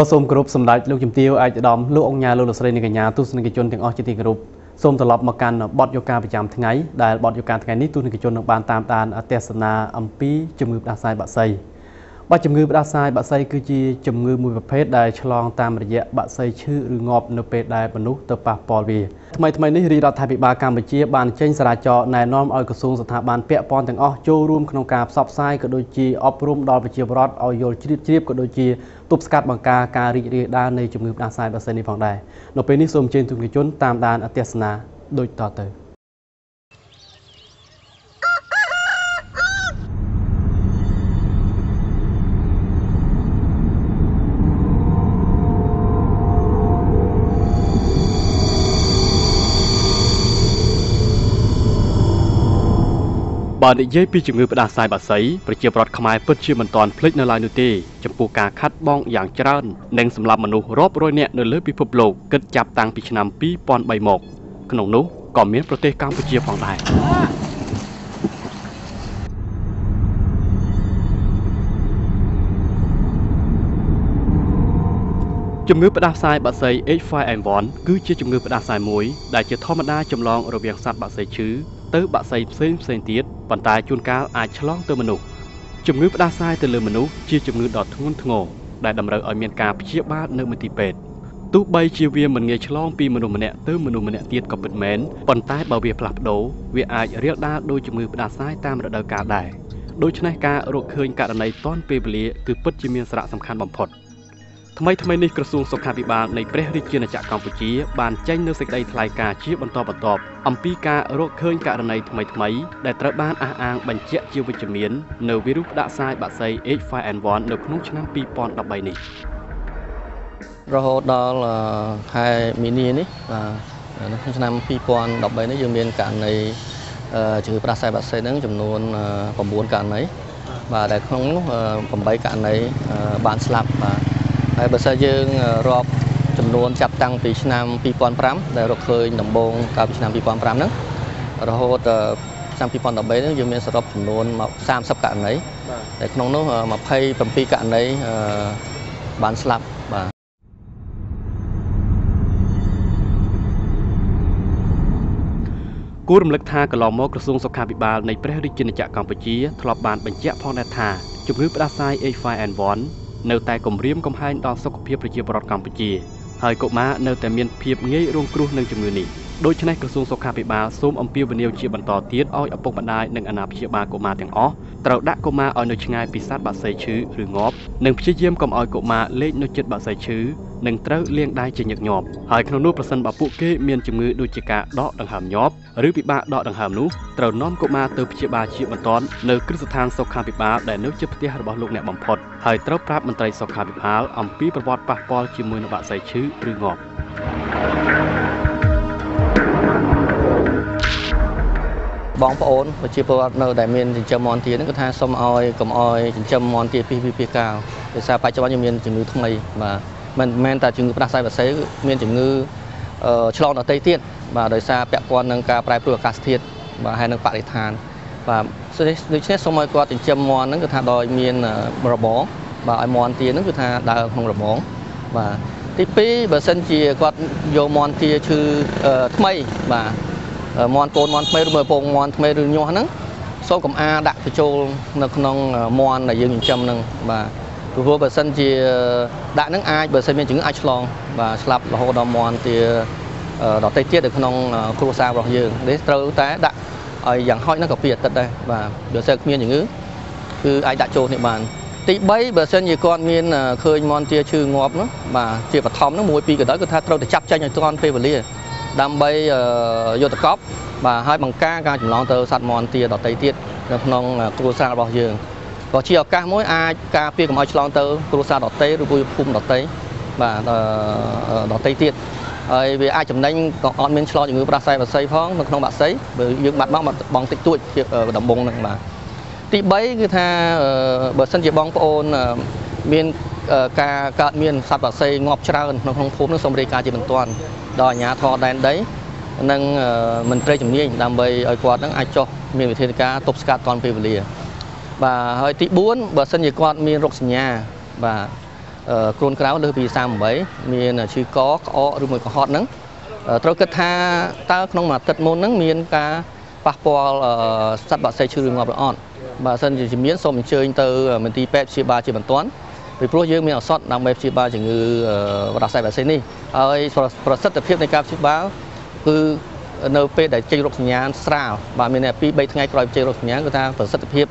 បាទសូមគោរពសម្ដេចលោកជំទាវឯកឧត្តមលោកអង្គញាលោកលោកស្រីនិងកញ្ញាទស្សនិកជនទាំងអស់ជាទីគោរពសូមត្រឡប់មកកាន់បទយោការប្រចាំថ្ងៃដែលបទយោការថ្ងៃនេះទស្សនិកជននឹងបានតាមដានទស្សនាអំពីជំងឺផ្ដាសាយបាក់សី បាទជំងឺផ្ដាសាយបាក់សីគឺជាជំងឺមួយប្រភេទដែលឆ្លងតាមរយៈបាក់សីឈឺឬងាប់នៅពេលដែលមនុស្សទៅប៉ះពាល់វាថ្មីថ្មីនេះរាជរដ្ឋាភិបាលកម្ពុជាបានចេញសារាចរណ៍ណែនាំឲ្យក្រសួងស្ថាប័នពាក់ព័ន្ធទាំងអស់ចូលរួមក្នុងការផ្សព្វផ្សាយក៏ដូចជាអប់រំដល់ប្រជាពលរដ្ឋឲ្យយល់ជ្រាបជ្រាបក៏ដូចជាទប់ស្កាត់បង្ការការរីករាលដាលនៃជំងឺផ្ដាសាយបាក់សីនេះផងដែរនៅពេលនេះសូមអញ្ជើញទុនជនតាមដានអទេសនាដូចតទៅ បើនិយាយពីជំងឺផ្ដាសាយបាក់សីប្រជាប្រដ្ឋខ្មែរពិតជាមិនទាន់ភ្លេចនៅឡើយនោះទេចំពោះការខាត់បងយ៉ាងច្រើននិងសម្លាប់មនុស្សរាប់រយនាក់នៅលើពិភពលោកគិតចាប់តាំងពីឆ្នាំ2003មកក្នុងនោះក៏មានប្រទេសកម្ពុជាផងដែរជំងឺផ្ដាសាយបាក់សី H5N1 គឺជាជំងឺផ្ដាសាយមួយដែលជាធម្មតាចម្លងរវាងសត្វបាក់សីឈឺទៅបាក់សីផ្សេងផ្សេងទៀត ប៉ុន្តែជួនកាលអាចឆ្លងទៅមនុស្សជំងឺផ្ដាសាយទៅលើមនុស្សជាជំងឺដ៏ធ្ងន់ធ្ងរដែលតម្រូវឲ្យមានការព្យាបាលនៅមន្ទីរពេទ្យទោះបីជាវាមិនងាយឆ្លងពីមនុស្សម្នាក់ទៅមនុស្សម្នាក់ទៀតក៏ពិតមែនប៉ុន្តែបើវាផ្លាស់ប្ដូរវាអាចរាលដាលដោយជំងឺផ្ដាសាយតាមរដូវកាលដែរដូច្នេះការរកឃើញករណីទាន់ពេលវេលាគឺពិតជាមានសារៈសំខាន់បំផុត។ ថ្មីថ្មីនេះក្រសួងសុខាភិបាលនៃព្រះរាជាណាចក្រកម្ពុជាបានចេញនូវសេចក្តីថ្លែងការណ៍ជាបន្តបន្ទាប់អំពីការរកឃើញករណីថ្មីថ្មីដែលត្រូវបានអះអាងបញ្ជាក់ជាវិជ្ជមាននៅវីរុសផ្ដាសាយបាក់សី H5N1 នៅក្នុងឆ្នាំ2013នេះរហូតដល់ខែមីនានេះបាទនៅក្នុងឆ្នាំ2013នេះយើងមានករណីជំងឺផ្ដាសាយបាក់សីហ្នឹងចំនួន9ករណីបាទដែលក្នុងនោះ8ករណីបានស្លាប់បាទ ហើយបើសិនយើងរាប់ចំនួនចាប់តាំងពីឆ្នាំ2005ដែលរកឃើញដំបូងកាលពីឆ្នាំ2005ហ្នឹងរហូតឆ្នាំ2013ហ្នឹងយើងមានសរុបចំនួន30ករណីដែលក្នុងនោះ27ករណីបានស្លាប់បាទគួររំលឹកថាកន្លងមកក្រសួងសុខាភិបាលនៃព្រះរាជាណាចក្រកម្ពុជាធ្លាប់បានបញ្ជាក់ផងដែរថាជំងឺផ្ដាសាយ H5N1 នៅតែគំរាមកំហែងដល់សុខភាពប្រជាពលរដ្ឋកម្ពុជាហើយកុមារនៅតែមានភាពងាយរងគ្រោះនឹងជំងឺនេះ ដូច្នេះក្រសួងសុខាភិបាលសូមអំពាវនាវជាបន្តទៀតឲ្យឪពុកម្ដាយនិងអាណាព្យាបាលកុមារទាំងអស់ត្រូវដាក់កុមារឲ្យនៅឆ្ងាយពីសត្វបក្សីឈឺឬងាប់និងព្យាយាមកុំឲ្យកុមារលេងនៅជិតបក្សីឈឺនិងត្រូវលាងដៃជាញឹកញាប់ហើយក្នុងនោះប្រសិនបើពួកគេមានជំងឺដូចជាការដកដង្ហើមញាប់ឬពិបាកដកដង្ហើមនោះត្រូវនាំកុមារទៅព្យាបាលជាបន្ទាន់នៅគ្រឹះស្ថានសុខាភិបាលដែលនៅជិតផ្ទះរបស់លោកអ្នកបំផុតហើយត្រូវប្រាប់មន្ត្រីសុខាភិបាលអំពីប្រវត្តិប៉ះពាល់ជាមួយនឹងបក្សីឈឺឬងាប់ បងប្អូនប្រជាពលរដ្ឋនៅដែលមានចិញ្ចឹមមាន់ទាហ្នឹងគឺថាសូមឲ្យកុំឲ្យចិញ្ចឹមមាន់ទាពីពីពីកាលដោយសារបច្ចុប្បន្នយើងមានជំងឺថ្មីបាទមិនមែនតែជំងឺផ្ដាសាយបសេមានជំងឺឆ្លងដទៃទៀតបាទដោយសារពាក់ព័ន្ធនឹងការប្រែប្រួលអាកាសធាតុបាទហើយនឹងបរិស្ថានបាទដូច្នេះសូមឲ្យគាត់ចិញ្ចឹមមាន់ហ្នឹងគឺថាដោយមានរបងបាទឲ្យមាន់ទាហ្នឹងគឺថាដើរក្នុងរបងបាទទី2បើសិនជាគាត់យកមាន់ទាឈឺថ្មីបាទ មាន់កូនមាន់ថ្មីឬមើលពងមាន់ថ្មីឬញាស់ហ្នឹងសូមកុំអាដាក់បញ្ចូលនៅក្នុងមាន់ដែលយើងចិញ្ចឹមហ្នឹងបាទព្រោះបើសិនជាដាក់ហ្នឹងអាចបើសិនមានជំងឺអាចឆ្លងបាទស្លាប់រហូតដល់មាន់ទាដតេទៀតនៅក្នុងគ្រួសាររបស់យើងនេះត្រូវតែដាក់ឲ្យយ៉ាងហោចហ្នឹងក៏ពីអាទិត្យដែរបាទបើសិនគ្មានជំងឺគឺអាចដាក់ចូលនេះបានទី3បើសិនជាគាត់មានឃើញមន់ទាឈឺងាប់នោះបាទជាបឋមនោះមួយពីរក៏ដោយគឺថាត្រូវតែចាប់ចេញឲ្យទាន់ពេលវេលា ដើម្បីយុទ្ធកប់បាទហើយបង្ការការចម្លងទៅសត្វមន់ទាដតីទៀតនៅក្នុងគ្រួសាររបស់យើងក៏ជាឱកាសមួយអាចការពារកុំឲ្យឆ្លងទៅគ្រួសារដតីឬភូមិដតីបាទដតីទៀតហើយវាអាចចំណេញក៏អត់មានឆ្លងជំងឺប្រសាយបស័យផងនៅក្នុងបាក់ស័យបើយើងបាត់បង់បងតិចតួចជាដំបងហ្នឹងបាទទី3គឺថាបើសិនជាបងប្អូនមាន ការកើតមានសត្វបាក់ស័យងាប់ច្រើននៅក្នុងភូមិនោះសូមរាយការណ៍ជាបន្ទាន់ដល់អាជ្ញាធរដែនដីនិងមន្ត្រីជំនាញដើម្បីឲ្យគាត់នឹងអាចចុះមានវិធានការទប់ស្កាត់ទាន់ពេលវេលា បាទហើយទី4បើសិនជាគាត់មានរោគសញ្ញាបាទគ្រូនក្រៅលើសពី38មានឈឺកក្អកឬមួយកុហត់ហ្នឹងត្រូវគិតថាតើក្នុងមួយអាទិត្យមុនហ្នឹងមានការប៉ះពាល់សត្វបាក់សៃឈឺឬងាប់ឬអត់បើសិនជាមានសូមអញ្ជើញទៅមន្ទីរពេទ្យព្យាបាលជាបន្ទាន់ ពីព្រោះយើងមានឱសថដើម្បីព្យាបាលជំងឺវ៉ារ៉ាសៃបាក់សៃនេះហើយប្រសិទ្ធភាពនៃការព្យាបាលគឺនៅពេលដែលចេញរោគសញ្ញាណស្រាលបាទមានតែ2 3ថ្ងៃក្រោយចេញរោគសញ្ញាណគឺថាប្រសិទ្ធភាព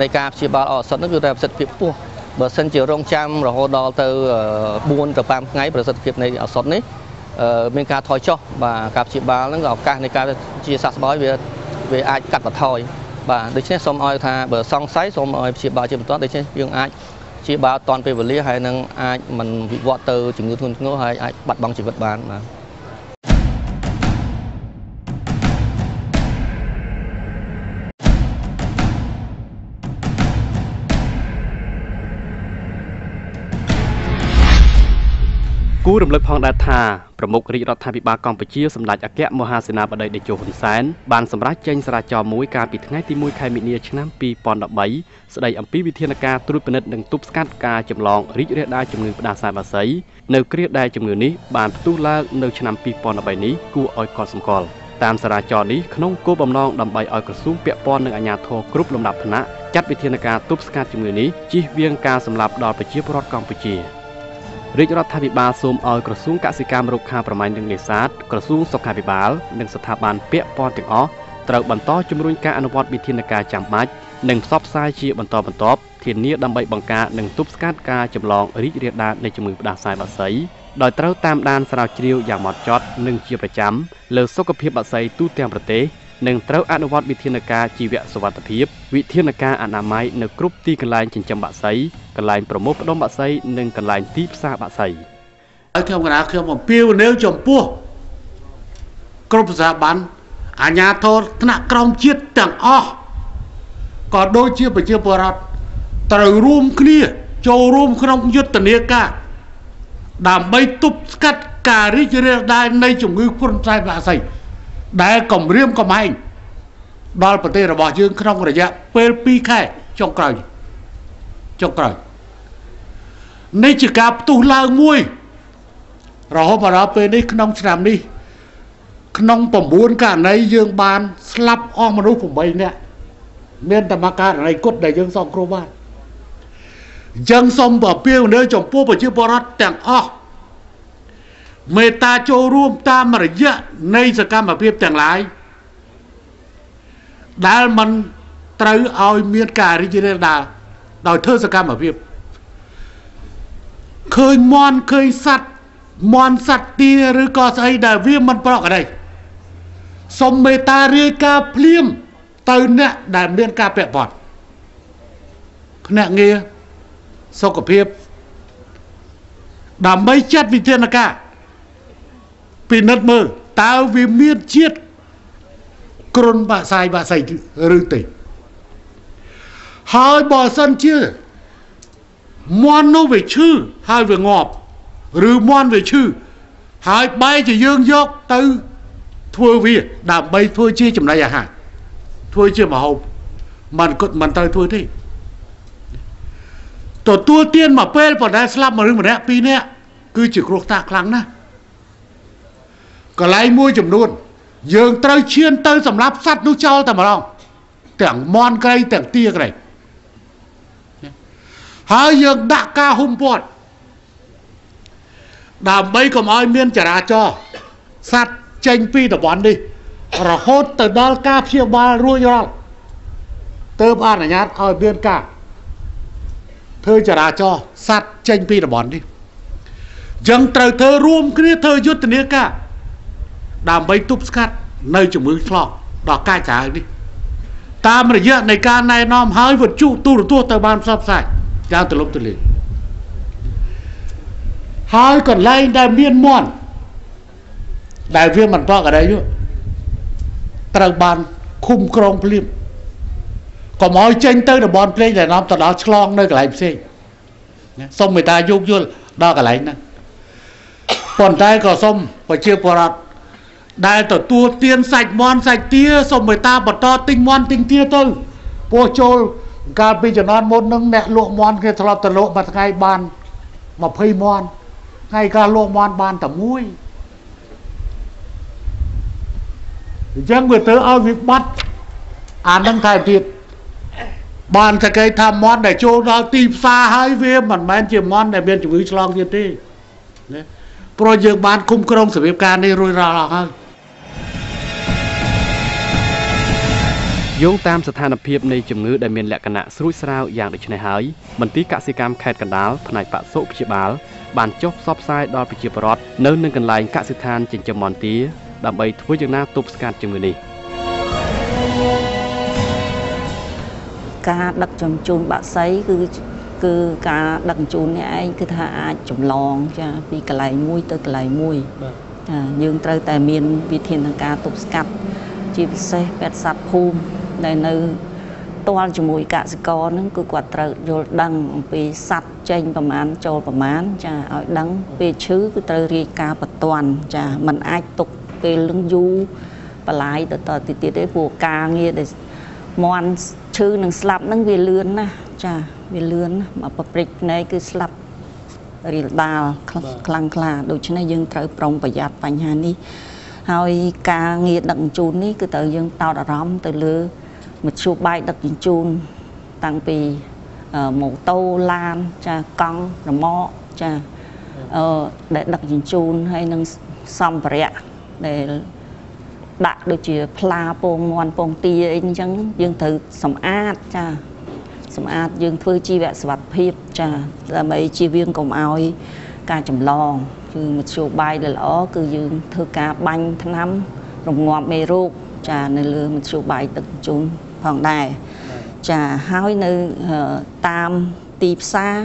នៃការព្យាបាលឱសថនោះគឺថាប្រសិទ្ធភាពខ្ពស់បើសិនជារងចាំរហូតដល់ទៅ4ទៅ5ថ្ងៃប្រសិទ្ធភាពនៃឱសថនេះមានការថយចុះបាទការព្យាបាលហ្នឹងឱកាសនៃការជាសះស្បើយវាវាអាចកាត់បន្ថយបាទដូច្នេះសូមឲ្យថាបើសង្ស័យសូមឲ្យព្យាបាលជាបន្តដូច្នេះយើងអាច ព្យាបាលតាន់ពេលវេលាហើយនឹងអាចមិនវិវត្តទៅជំងឺធ្ងន់ធ្ងរហើយអាចបាត់បង់ជីវិតបានបាទ រំលឹកផងដែរថាប្រមុខរាជរដ្ឋាភិបាលកម្ពុជាសម្ដេចអគ្គមហាសេនាបតីតេជោហ៊ុនសែនបានសម្រេចចេញសារចរមួយកាលពីថ្ងៃទី1ខែមិនិនាឆ្នាំ2013ស្តីអំពីវិធានការត្រួតពិនិត្យនិងទប់ស្កាត់ការចម្លងរីករាលដាលជំងឺផ្ដាសាយបាសីនៅគ្រាដែលជំងឺនេះបានផ្ទុះឡើងនៅឆ្នាំ2013នេះគួរឲ្យកត់សម្គាល់តាមសារចរនេះក្នុងគោលបំណងដើម្បីឲ្យក្រសួងពាក់ព័ន្ធនិងអាជ្ញាធរគ្រប់លំដាប់ថ្នាក់ចាត់វិធានការទប់ស្កាត់ជំងឺនេះជៀសវាងការសម្លាប់ដល់ប្រជាពលរដ្ឋកម្ពុជា។ រាជរដ្ឋាភិបាលសូមឲ្យក្រសួងកសិកម្មរុក្ខាប្រមាញ់និងនេសាទក្រសួងសុខាភិបាល និងស្ថាប័នពាក់ព័ន្ធទាំងអស់ត្រូវបន្តជំរុញការអនុវត្តវិធានការចាំបាច់និងផ្សព្វផ្សាយជាបន្តបន្ទាប់ធានាដើម្បីបង្ការនិងទប់ស្កាត់ការចម្លងរីករាលដាលនៃជំងឺផ្ដាសាយបក្សីដោយត្រូវតាមដានស្រាវជ្រាវយ៉ាងម៉ត់ចត់និងជាប្រចាំលើសុខភាពបក្សីទូទាំងប្រទេស និងត្រូវអនុវត្តវិធានការជីវសុវត្ថិភាពវិធានការអនាម័យនៅគ្រប់ទីកន្លែងចិញ្ចឹមបក្សីកន្លែងប្រមូលផ្ដុំបក្សីនិងកន្លែងទីផ្សារបក្សីហើយខ្ញុំកណាខ្ញុំអំពាវនាវចំពោះគ្រប់ស្ថាប័នអាជ្ញាធរថ្នាក់ក្រោមជាតិទាំងអស់ក៏ដូចជាប្រជាពលរដ្ឋត្រូវរួមគ្នាចូលរួមក្នុងយុទ្ធនាការដើម្បីទប់ស្កាត់ការរីករាលដាលនៃជំងឺគ្រុនផ្សែងបាក់សី ដែលគម្រាមកំហែងដល់ប្រទេសរបស់យើងក្នុងរយៈពេល2ខែចុងក្រោយចុងក្រោយនេះជាការផ្ទុះឡើងមួយ រហូតមកដល់ពេលនេះក្នុងឆ្នាំនេះ ក្នុង9ករណីយើងបាន ស្លាប់អស់មនុស្ស8នាក់មានតែមួយករណីគត់ដែលយើងសង្គ្រោះបានអញ្ចឹងសូមពពាវនាវចំពោះប្រជាពលរដ្ឋទាំងអស់ មេត្តាចូលរួមតាមរយៈនៃសកម្មភាពទាំងឡាយដែលมันត្រូវឲ្យមានការរីករាលដាលដោយធ្វើសកម្មភាពឃើញមន់ឃើញសัตว์មន់សัตว์ទាឬក៏ស្អីដែលវាមិនប្រកក្តីសូមមេត្តារាយការភ្លាមទៅអ្នកដែលមានការពាក់ព័ន្ធភ្នាក់ងារសុខភាពដើម្បីចាត់វិធានការ ពិនិត្យមើលតើវាមានជាតិគ្រុនបាក់សាយបាក់សៃឬទេហើយបើសិនជាមន់នោះវាឈឺហើយវាងាប់ឬមន់វាឈឺហើយបែរជាយើងយកទៅធ្វើវាដើម្បីធ្វើជាចំណីអាហារធ្វើជាម្ហូបมันគត់มันត្រូវធ្វើទេទទួលទានមកពេលប៉ុន្តែស្លាប់មនុស្សម្នាក់ពីរនាក់គឺជាគ្រោះថ្នាក់ខ្លាំងណាស់ កន្លែងមួយចំនួនយើងត្រូវឈានទៅសម្រាប់សัตว์នោះចោលតែម្ដងទាំងមន់ក្រៃទាំងទាក្រៃហើយយើងដាក់ការហុំព័ទ្ធដើម្បីកុំឲ្យមានចរាចរណ៍សัตว์ចេញពីតំបន់នេះរហូតទៅដល់ការព្យាបាលរួចរាល់ទើបអនុញ្ញាតឲ្យមានការធ្វើចរាចរណ៍សัตว์ចេញពីតំបន់នេះចឹងត្រូវធ្វើរួមគ្នាធ្វើយុទ្ធនាការ ដើម្បីទប់ស្កាត់នៅជំងឺឆ្លងដល់កាយចៅនេះតាមរយៈនៃការណែនាំហើយវត្ថុទូរទស្សន៍ទៅបានផ្សព្វផ្សាយយ៉ាងទូលំទូលាយហើយកន្លែងដែលមានមន់ដែលវាមិនប្រកអីនោះត្រូវបានឃុំក្រងភ្លាមកុំឲ្យចេញទៅតំបន់ភ្លេងដែលនាំទៅដល់ឆ្លងនៅកន្លែងផ្សេងសូមមេត្តាយោគយល់ដល់កន្លែងហ្នឹងប៉ុន្តែក៏សូមប្រជាពលរដ្ឋ ដែលទទួលទានសាច់មន់សាច់ទាសូមមេត្តាបន្តទិញមន់ទិញទាទៅពោះចូលកាលពីជំនាន់មុននឹងអ្នកលក់មន់គេធ្លាប់ទៅលក់មួយថ្ងៃបាន20មាន់ថ្ងៃកាលលោកមាន់បានតែមួយអញ្ចឹងវាទៅឲ្យវាបាត់អានឹងថែមទៀតបានតែគេថាមាន់ដែលចូលដល់ទីផ្សារហើយវាមិនមែនជាមាន់ដែលមានជំងឺឆ្លងទៀតទេណាព្រោះយើងបានគុំក្រងសភាពការនេះរួចរាល់អស់ហើយ យោងតាមស្ថានភាពនៃជំងឺដែលមានលក្ខណៈស្រួចស្រាវយ៉ាងដូចនេះហើយមន្ទីរកសិកម្មខេត្តកណ្ដាលផ្នែកបសុព្យាបាលបានចុះផ្សព្វផ្សាយដល់ប្រជាពលរដ្ឋនៅនឹងកន្លែងកសិដ្ឋានចិញ្ចឹមមាន់ទាដើម្បីធ្វើយ៉ាងណាទប់ស្កាត់ជំងឺនេះការដឹកជញ្ជូនបាក់សីគឺគឺការដឹកជញ្ជូននេះឯងគឺថាអាចចម្លងចាពីកន្លែងមួយទៅកន្លែងមួយចាយើងត្រូវតែមានវិធានការទប់ស្កាត់ជាពិសេសពេទ្យសត្វភូមិ ដែលនៅទាល់ជាមួយកសិករហ្នឹងគឺគាត់ត្រូវយល់ដឹងអំពីសត្វចេញប្រមាណចូលប្រមាណចាឲ្យដឹងពេលឈឺគឺត្រូវរាយការណ៍បន្ទាន់ចាมันអាចទុកពេលលឹងយូរបលាយទៅតទៅទៀតទេព្រោះការងារដែលមន់ឈឺនឹងស្លាប់ហ្នឹងវាលឿនណាស់ចាវាលឿនមកប្រព្រឹត្តភ្នែកគឺស្លាប់រីលដាលខ្លាំងខ្លាដូច្នេះយើងត្រូវប្រុងប្រយ័ត្នបញ្ហានេះហើយការងារដឹកជញ្ជូននេះគឺត្រូវយើងតោតអារម្មណ៍ទៅលើ មធ្យោបាយដឹកជញ្ជូនតាំងពីម៉ូតូឡានចាកង់រមាក់ចាអឺដែលដឹកជញ្ជូនហើយនឹងសម្ភារៈដែលដាក់ដូចជាផ្លាពងមន់ពងទាអីអញ្ចឹងយើងត្រូវសម្អាតចាសម្អាតយើងធ្វើជីវៈសវត្ថភាពចាដើម្បីជៀសវាងកុំឲ្យការចម្លងគឺមធ្យោបាយដែលល្អគឺយើងធ្វើការបាញ់ថ្នាំរងាប់មេរោគចានៅលើមធ្យោបាយទឹកជញ្ជូន ផងដែរចាហើយនៅតាមទីផ្សារ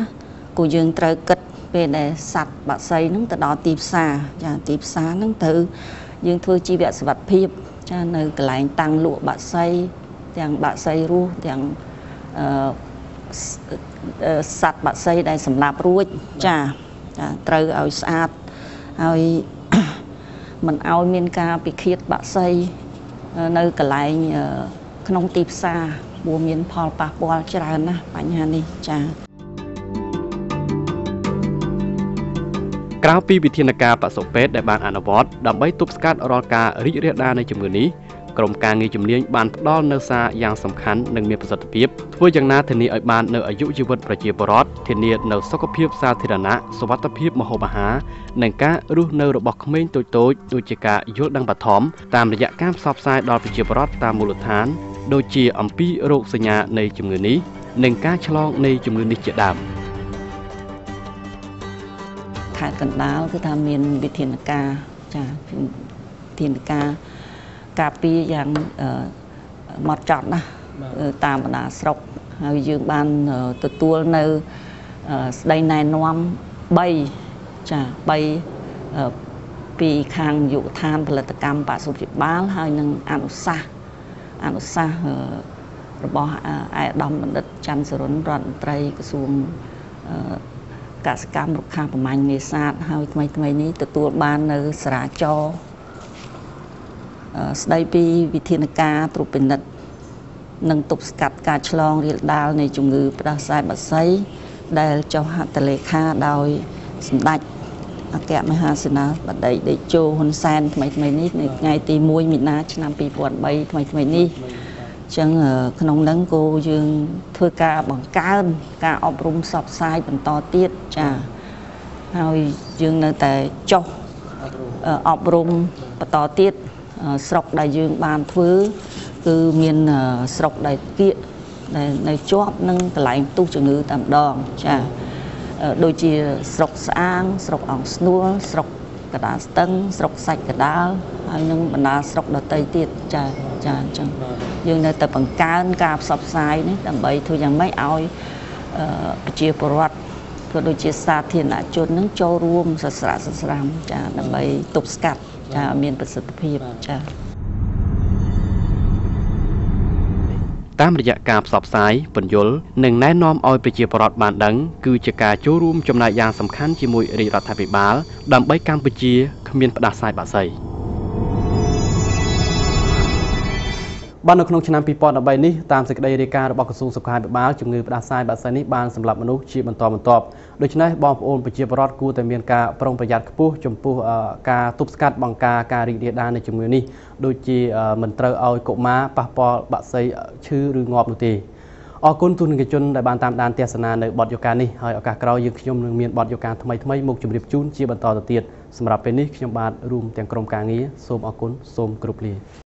ក៏យើងត្រូវគិតពេលដែលសัตว์បាក់សីហ្នឹងទៅដល់ទីផ្សារចាទីផ្សារហ្នឹងទៅយើងធ្វើជីវៈសវត្ថភាពចានៅកន្លែងតាំងលក់បាក់សីទាំងបាក់សីរស់ទាំងអឺសัตว์បាក់សីដែលសម្លាប់រួចចាចាត្រូវឲ្យស្អាតហើយមិនឲ្យមានការពិឃាតបាក់សីនៅកន្លែង ក្នុងទីផ្សារព្រោះមានផលប៉ះពាល់ច្រើនណាស់បញ្ហានេះចា៎ក្រៅពីវិធានការបសុពេទ្យដែលបានអនុវត្តដើម្បីទប់ស្កាត់រាល់ការរីករាលដាលនៃជំងឺនេះក្រុមការងារជំនាញបានផ្ដល់នូវសារយ៉ាងសំខាន់និងមានប្រសិទ្ធភាពធ្វើយ៉ាងណាធានាឲ្យបាននូវអាយុជីវិតប្រជាពលរដ្ឋធានានូវសុខភាពសាធារណៈសុវត្ថិភាពម្ហូបអាហារនិងការរស់នៅរបស់ក្មេងតូចៗដូចជាការយល់ដឹងបឋមតាមរយៈការផ្សព្វផ្សាយដល់ប្រជាពលរដ្ឋតាមមូលដ្ឋាន ដូចជាអំពីរោគសញ្ញានៃជំងឺនេះនិងការឆ្លងនៃជំងឺនេះជាដើមខេត្តកណ្ដាលគឺថាមានវិធានការចាវិធានការការពារយ៉ាងម៉ត់ចត់ណាតាមបណ្ដាស្រុកហើយយើងបានទទួលនៅស្ដីណែនាំ3ចា3ពីខាងយុឋានផលិតកម្មបសុទ្ធិបាលហើយនឹងអនុសាសន៍ អនុសាសន៍របស់ឯកឧត្តមបណ្ឌិតច័ន្ទសរុនរដ្ឋមន្ត្រីក្រសួងកសកម្មរុក្ខាប្រមាញ់នេសាទហើយថ្មីថ្មីនេះទទួលបាននៅសារាចរស្ដីពីវិធានការត្រួតពិនិត្យនិងទប់ស្កាត់ការឆ្លងរាលដាលនៃជំងឺផ្ដាសាយបាសីដែលចុះហត្ថលេខាដោយសម្ដេច អគ្គមហាសេនាបតីតេជោហ៊ុនសែនថ្មីថ្មីនេះនៅថ្ងៃទី1មីនាឆ្នាំ2003ថ្មីថ្មីនេះអញ្ចឹងក្នុងហ្នឹងគោយើងធ្វើការបង្កើនការអប់រំផ្សព្វផ្សាយបន្តទៀតចាហើយយើងនៅតែចុះអប់រំបន្តទៀតស្រុកដែលយើងបានធ្វើគឺមានស្រុកដែលគៀកដែលនៅជាប់នឹងកន្លែងទុះជំងឺតែម្ដងចា ដូចជាស្រុកស្អាង ស្រុកអង្គស្នួលស្រុកកដាលស្ទឹងស្រុកសាច់កដាលហើយនឹងបណ្ដាស្រុកដទៃទៀតចាចាអញ្ចឹងយើងនៅតែបង្កើនការផ្សព្វផ្សាយនេះដើម្បីធ្វើយ៉ាងម៉េចឲ្យប្រជាពលរដ្ឋក៏ដូចជាសាធារណជននឹងចូលរួមសស្រាក់សស្រាំចាដើម្បីទប់ស្កាត់ចាមានប្រសិទ្ធភាពចា តាមរយៈការផ្សព្វផ្សាយពន្យល់និងណែនាំឲ្យប្រជាពលរដ្ឋបានដឹងគឺជាការចូលរួមចំណែកយ៉ាងសំខាន់ជាមួយរាជរដ្ឋាភិបាលដើម្បីកម្ពុជាគ្មានផ្ដាសាយបាក់សី បាននៅក្នុងឆ្នាំ2013នេះតាមសេចក្តីរាយការណ៍របស់ក្រសួងសុខាភិបាលជំងឺផ្ដាសាយបាក់សៃនេះបានសម្លាប់មនុស្សជាបន្តបន្ទាប់ដូច្នេះបងប្អូនប្រជាពលរដ្ឋគួរតែមានការប្រុងប្រយ័ត្នខ្ពស់ចំពោះការទប់ស្កាត់បង្ការការរីករាលដាលនៃជំងឺនេះដូចជាមិនត្រូវឲ្យកុមារប៉ះពាល់បាក់សៃឈឺឬងាប់នោះទេអរគុណទូនិកជនដែលបានតាមដានទស្សនានៅបទយកានេះហើយឱកាសក្រោយយើងខ្ញុំនឹងមានបទយកាថ្មីថ្មីមកជម្រាបជូនជាបន្តទៅទៀតសម្រាប់ពេលនេះខ្ញុំបាទរួមទាំងក្រុមការងារសូមអរគុណសូមគោរពលា